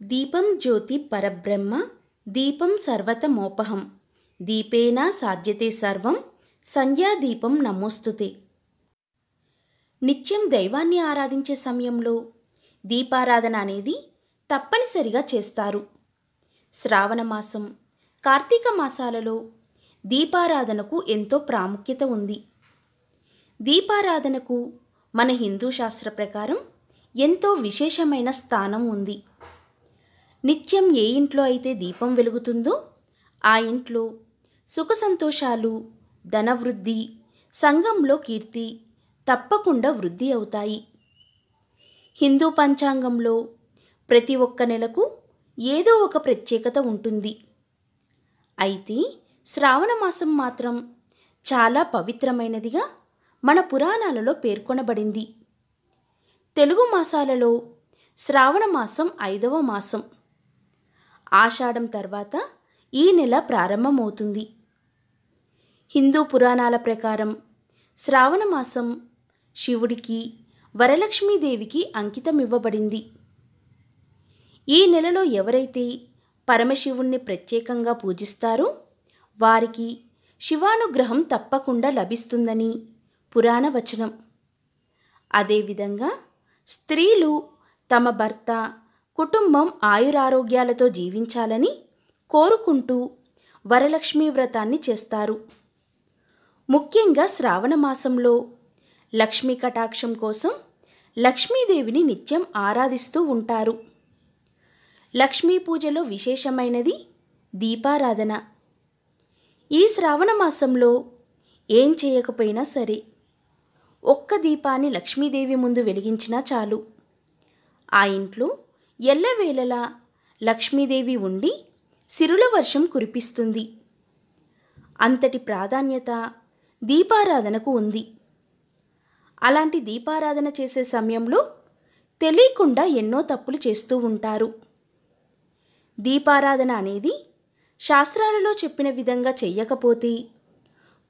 దీపం జ్యోతి పరబ్రహ్మ దీపం సర్వతమోపహం. దీపేన సాధ్యతే సర్వం సంధ్యాదీపం నమోస్తుతే. నిత్యం దైవాన్ని ఆరాధించే సమయంలో దీపారాధన అనేది తప్పనిసరిగా చేస్తారు. శ్రావణ మాసం కార్తీక మాసాలలో దీపారాధనకు ఎంతో ప్రాముఖ్యత ఉంది. దీపారాధనకు మన హిందూ శాస్త్ర ప్రకారం ఎంతో విశేషమైన స్థానం ఉంది. నిత్యం ఏ ఇంట్లో అయితే దీపం వెలుగుతుందో ఆ ఇంట్లో సుఖ సంతోషాలు ధనవృద్ధి సంఘంలో కీర్తి తప్పకుండా వృద్ధి అవుతాయి. హిందూ పంచాంగంలో ప్రతి ఒక్క నెలకు ఏదో ఒక ప్రత్యేకత ఉంటుంది. అయితే శ్రావణ మాసం మాత్రం చాలా పవిత్రమైనదిగా మన పురాణాలలో పేర్కొనబడింది. తెలుగు మాసాలలో శ్రావణ మాసం ఐదవ మాసం. ఆషాఢం తర్వాత ఈ నెల ప్రారంభమవుతుంది. హిందూ పురాణాల ప్రకారం శ్రావణమాసం శివుడికి వరలక్ష్మీదేవికి అంకితం ఇవ్వబడింది. ఈ నెలలో ఎవరైతే పరమశివుణ్ణి ప్రత్యేకంగా పూజిస్తారో వారికి శివానుగ్రహం తప్పకుండా లభిస్తుందని పురాణ వచనం. అదేవిధంగా స్త్రీలు తమ భర్త కుటుంబం ఆయురారోగ్యాలతో జీవించాలని కోరుకుంటూ వరలక్ష్మీ వ్రతాన్ని చేస్తారు. ముఖ్యంగా శ్రావణ మాసంలో లక్ష్మీ కటాక్షం కోసం లక్ష్మీదేవిని నిత్యం ఆరాధిస్తూ ఉంటారు. లక్ష్మీ పూజలో విశేషమైనది దీపారాధన. ఈ శ్రావణ మాసంలో ఏం చేయకపోయినా సరే ఒక్క దీపాన్ని లక్ష్మీదేవి ముందు వెలిగించినా చాలు. ఆ ఇంట్లో ఎల్లవేళలా లక్ష్మీదేవి ఉండి సిరుల వర్షం కురిపిస్తుంది. అంతటి ప్రాధాన్యత దీపారాధనకు ఉంది. అలాంటి దీపారాధన చేసే సమయంలో తెలియకుండా ఎన్నో తప్పులు చేస్తూ ఉంటారు. దీపారాధన అనేది శాస్త్రాలలో చెప్పిన విధంగా చెయ్యకపోతే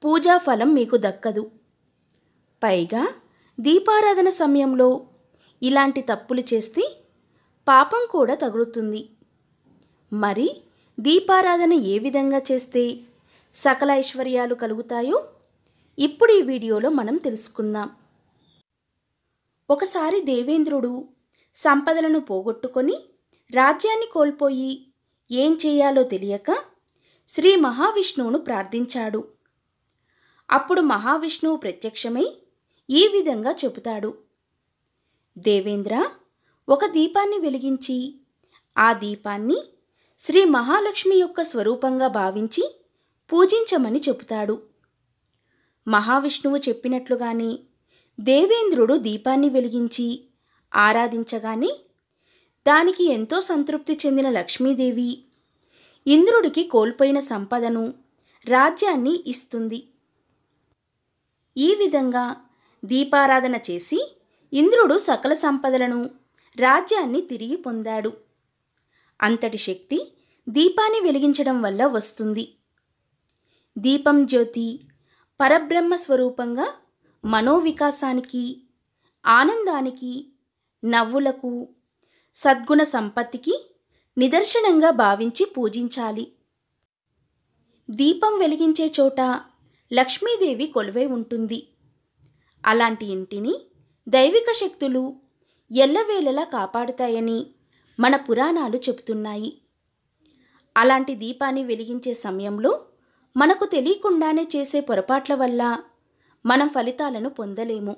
పూజా ఫలం మీకు దక్కదు. పైగా దీపారాధన సమయంలో ఇలాంటి తప్పులు చేస్తే పాపం కూడా తగులుతుంది. మరి దీపారాధన ఏ విధంగా చేస్తే సకల ఐశ్వర్యాలు కలుగుతాయో ఇప్పుడు ఈ వీడియోలో మనం తెలుసుకుందాం. ఒకసారి దేవేంద్రుడు సంపదలను పోగొట్టుకొని రాజ్యాన్ని కోల్పోయి ఏం చేయాలో తెలియక శ్రీ మహావిష్ణువును ప్రార్థించాడు. అప్పుడు మహావిష్ణువు ప్రత్యక్షమై ఈ విధంగా చెబుతాడు. దేవేంద్ర ఒక దీపాన్ని వెలిగించి ఆ దీపాన్ని శ్రీ మహాలక్ష్మి యొక్క స్వరూపంగా భావించి పూజించమని చెబుతాడు. మహావిష్ణువు చెప్పినట్లుగానే దేవేంద్రుడు దీపాన్ని వెలిగించి ఆరాధించగానే దానికి ఎంతో సంతృప్తి చెందిన లక్ష్మీదేవి ఇంద్రుడికి కోల్పోయిన సంపదను రాజ్యాన్ని ఇస్తుంది. ఈ విధంగా దీపారాధన చేసి ఇంద్రుడు సకల సంపదలను రాజ్యాన్ని తిరిగి పొందాడు. అంతటి శక్తి దీపాన్ని వెలిగించడం వల్ల వస్తుంది. దీపం జ్యోతి పరబ్రహ్మ స్వరూపంగా మనోవికాసానికి ఆనందానికి నవ్వులకు సద్గుణ సంపత్తికి నిదర్శనంగా భావించి పూజించాలి. దీపం వెలిగించే చోట లక్ష్మీదేవి కొలువై ఉంటుంది. అలాంటి ఇంటిని దైవిక శక్తులు ఎల్లవేళలా కాపాడుతాయని మన పురాణాలు చెబుతున్నాయి. అలాంటి దీపాన్ని వెలిగించే సమయంలో మనకు తెలియకుండానే చేసే పొరపాట్ల వల్ల మనం ఫలితాలను పొందలేము.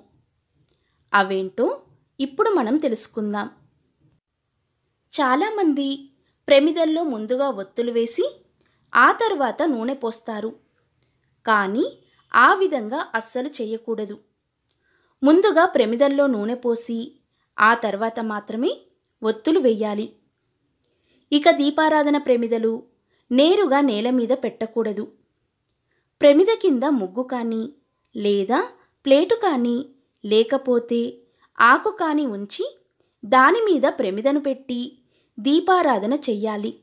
అవేంటో ఇప్పుడు మనం తెలుసుకుందాం. చాలామంది ప్రమిదల్లో ముందుగా ఒత్తులు వేసి ఆ తర్వాత నూనె పోస్తారు. కానీ ఆ విధంగా అస్సలు చేయకూడదు. ముందుగా ప్రమిదల్లో నూనె పోసి ఆ తర్వాత మాత్రమే ఒత్తులు వెయ్యాలి. ఇక దీపారాధన ప్రమిదలు నేరుగా నేల మీద పెట్టకూడదు. ప్రమిద కింద ముగ్గు కానీ లేదా ప్లేటు కానీ లేకపోతే ఆకు కానీ ఉంచి దాని మీద ప్రమిదను పెట్టి దీపారాధన చెయ్యాలి.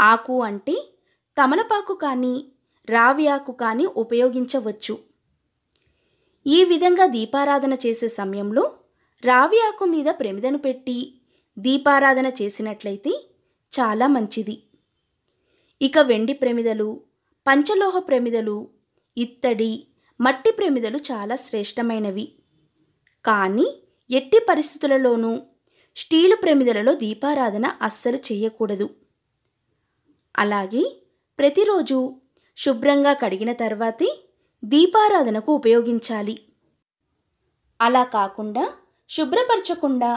ఆకు అంటే తమలపాకు కానీ రావి ఆకు కానీ ఉపయోగించవచ్చు. ఈ విధంగా దీపారాధన చేసే సమయంలో రావి ఆకు మీద ప్రమిదను పెట్టి దీపారాధన చేసినట్లయితే చాలా మంచిది. ఇక వెండి ప్రమిదలు పంచలోహ ప్రమిదలు ఇత్తడి మట్టి ప్రమిదలు చాలా శ్రేష్టమైనవి. కానీ ఎట్టి పరిస్థితులలోనూ స్టీలు ప్రమిదలలో దీపారాధన అస్సలు చేయకూడదు. అలాగే ప్రతిరోజు శుభ్రంగా కడిగిన తర్వాతే దీపారాధనకు ఉపయోగించాలి. అలా కాకుండా శుభ్రపరచకుండా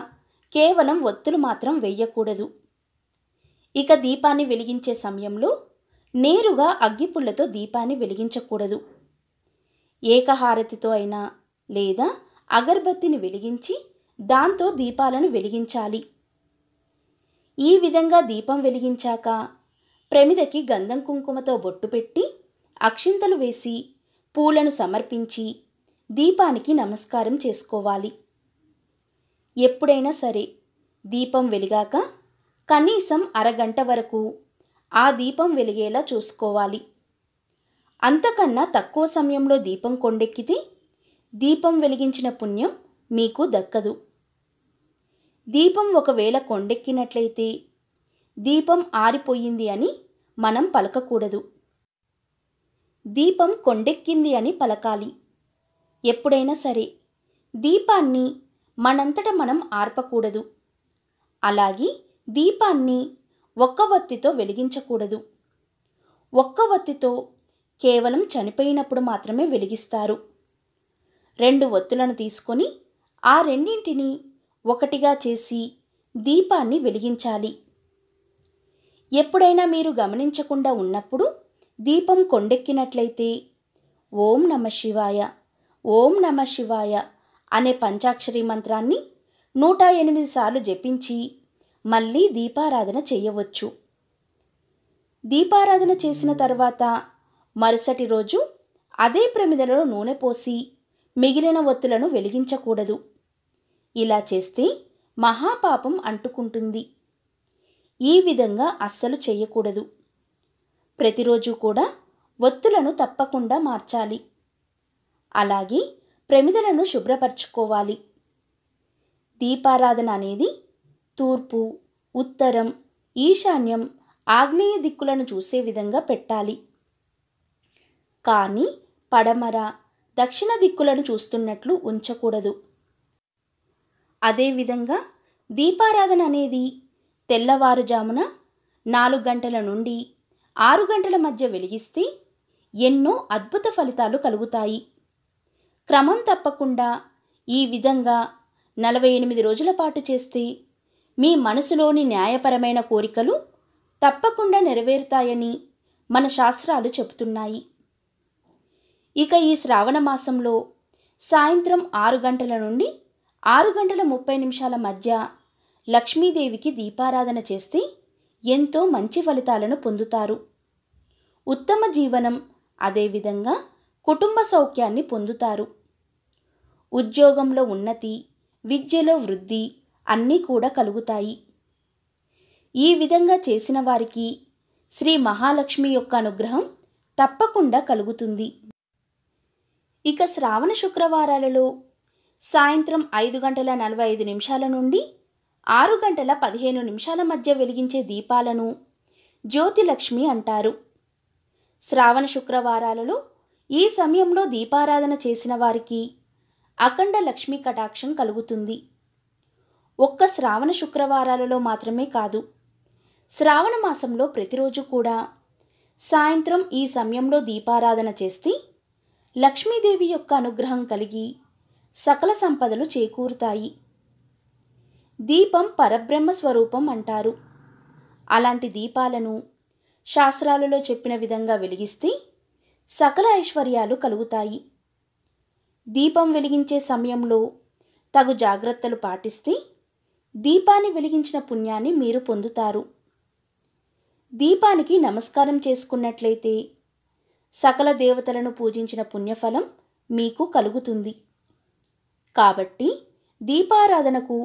కేవలం ఒత్తులు మాత్రం వెయ్యకూడదు ఇక దీపాన్ని వెలిగించే సమయంలో నేరుగా అగ్గిపుల్లతో దీపాన్ని వెలిగించకూడదు. ఏకహారతితో అయినా లేదా అగర్బత్తిని వెలిగించి దాంతో దీపాలను వెలిగించాలి. ఈ విధంగా దీపం వెలిగించాక ప్రమిదకి గంధం కుంకుమతో బొట్టు పెట్టి అక్షింతలు వేసి పూలను సమర్పించి దీపానికి నమస్కారం చేసుకోవాలి. ఎప్పుడైనా సరే దీపం వెలిగాక కనీసం అరగంట వరకు ఆ దీపం వెలిగేలా చూసుకోవాలి. అంతకన్నా తక్కువ సమయంలో దీపం కొండెక్కితే దీపం వెలిగించిన పుణ్యం మీకు దక్కదు. దీపం ఒకవేళ కొండెక్కినట్లయితే దీపం ఆరిపోయింది అని మనం పలకకూడదు. దీపం కొండెక్కింది అని పలకాలి. ఎప్పుడైనా సరే దీపాన్ని మనంతట మనం ఆర్పకూడదు. అలాగే దీపాన్ని ఒక్క వత్తితో వెలిగించకూడదు. ఒక్క వత్తితో కేవలం చనిపోయినప్పుడు మాత్రమే వెలిగిస్తారు. రెండు ఒత్తులను తీసుకొని ఆ రెండింటిని ఒకటిగా చేసి దీపాన్ని వెలిగించాలి. ఎప్పుడైనా మీరు గమనించకుండా ఉన్నప్పుడు దీపం కొండెక్కినట్లయితే ఓం నమ శివాయ ఓం నమ శివాయ అనే పంచాక్షరి మంత్రాన్ని నూట ఎనిమిది సార్లు జపించి మళ్ళీ దీపారాధన చేయవచ్చు. దీపారాధన చేసిన తర్వాత మరుసటి రోజు అదే ప్రమిదలో నూనె పోసి మిగిలిన ఒత్తులను వెలిగించకూడదు. ఇలా చేస్తే మహాపాపం అంటుకుంటుంది. ఈ విధంగా అస్సలు చేయకూడదు. ప్రతిరోజు కూడా ఒత్తులను తప్పకుండా మార్చాలి. అలాగే ప్రమిదలను శుభ్రపరచుకోవాలి. దీపారాధన అనేది తూర్పు ఉత్తరం ఈశాన్యం ఆగ్నేయ దిక్కులను చూసే విధంగా పెట్టాలి. కానీ పడమర దక్షిణ దిక్కులను చూస్తున్నట్లు ఉంచకూడదు. అదేవిధంగా దీపారాధన అనేది తెల్లవారుజామున నాలుగు గంటల నుండి ఆరు గంటల మధ్య వెలిగిస్తే ఎన్నో అద్భుత ఫలితాలు కలుగుతాయి. క్రమం తప్పకుండా ఈ విధంగా నలభై ఎనిమిది రోజుల పాటు చేస్తే మీ మనసులోని న్యాయపరమైన కోరికలు తప్పకుండా నెరవేరుతాయని మన శాస్త్రాలు చెబుతున్నాయి. ఇక ఈ శ్రావణ మాసంలో సాయంత్రం ఆరు గంటల నుండి ఆరు గంటల ముప్పై నిమిషాల మధ్య లక్ష్మీదేవికి దీపారాధన చేస్తే ఎంతో మంచి ఫలితాలను పొందుతారు. ఉత్తమ జీవనం అదేవిధంగా కుటుంబ సౌఖ్యాన్ని పొందుతారు. ఉద్యోగంలో ఉన్నతి విద్యలో వృద్ధి అన్నీ కూడా కలుగుతాయి. ఈ విధంగా చేసిన వారికి శ్రీ మహాలక్ష్మి యొక్క అనుగ్రహం తప్పకుండా కలుగుతుంది. ఇక శ్రావణ శుక్రవారాలలో సాయంత్రం ఐదు గంటల నలభై ఐదు నిమిషాల నుండి ఆరు గంటల పదిహేను నిమిషాల మధ్య వెలిగించే దీపాలను జ్యోతిలక్ష్మి అంటారు. శ్రావణ శుక్రవారాలలో ఈ సమయంలో దీపారాధన చేసిన వారికి అఖండ లక్ష్మీ కటాక్షం కలుగుతుంది. ఒక్క శ్రావణ శుక్రవారాలలో మాత్రమే కాదు శ్రావణ మాసంలో ప్రతిరోజు కూడా సాయంత్రం ఈ సమయంలో దీపారాధన చేస్తే లక్ష్మీదేవి యొక్క అనుగ్రహం కలిగి సకల సంపదలు చేకూరుతాయి. దీపం పరబ్రహ్మ స్వరూపం అంటారు. అలాంటి దీపాలను శాస్త్రాలలో చెప్పిన విధంగా వెలిగిస్తే సకల ఐశ్వర్యాలు కలుగుతాయి. దీపం వెలిగించే సమయంలో తగు జాగ్రత్తలు పాటిస్తే దీపాన్ని వెలిగించిన పుణ్యాన్ని మీరు పొందుతారు. దీపానికి నమస్కారం చేసుకున్నట్లయితే సకల దేవతలను పూజించిన పుణ్యఫలం మీకు కలుగుతుంది. కాబట్టి దీపారాధనకు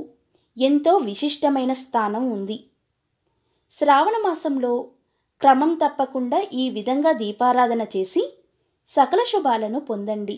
ఎంతో విశిష్టమైన స్థానం ఉంది. శ్రావణ మాసంలో క్రమం తప్పకుండా ఈ విధంగా దీపారాధన చేసి సకల శుభాలను పొందండి.